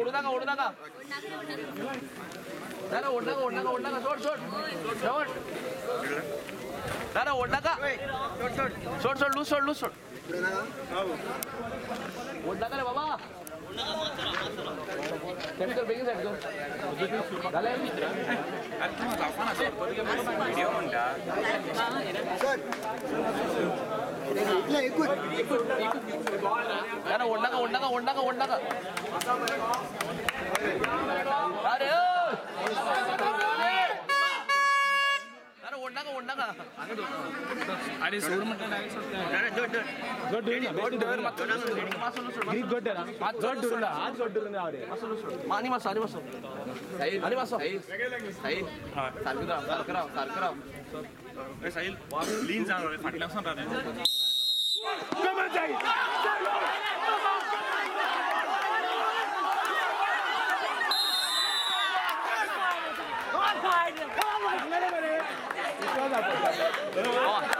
ओढू नका ओढू नका दादा ओढ नका ओढ नका ओढ नका सोड सोड सोड दादा ओढ नका सोड सोड लूज सोड लूज सोड ओढ नका रे बाबा सेट कर बेगीन सेट कर झालंय दादा ओढ नका ओढ नका ओढ नका अरे ओ! अरे ओढ नका ओढ नका अरे सोड म्हटलं आणि मस्त आणि मस्त आणि सारखं राव सारखं राव सारखं राव साहिल लीन जाणार फाटल्यापासून राहते Come on, guys come on